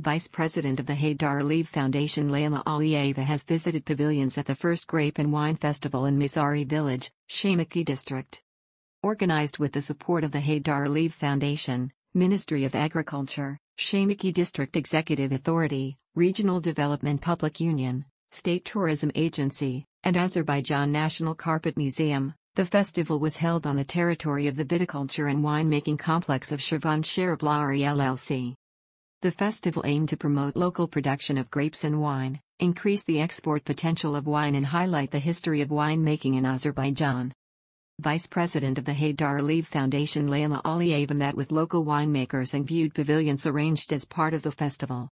Vice President of the Heydar Aliyev Foundation Leyla Aliyeva has visited pavilions at the first Grape and Wine Festival in Meysari Village, Shamakhi District. Organized with the support of the Heydar Aliyev Foundation, Ministry of Agriculture, Shamakhi District Executive Authority, Regional Development Public Union, State Tourism Agency, and Azerbaijan National Carpet Museum, the festival was held on the territory of the viticulture and winemaking complex of Shirvan Sharablari LLC. The festival aimed to promote local production of grapes and wine, increase the export potential of wine, and highlight the history of winemaking in Azerbaijan. Vice President of the Heydar Aliyev Foundation Leyla Aliyeva met with local winemakers and viewed pavilions arranged as part of the festival.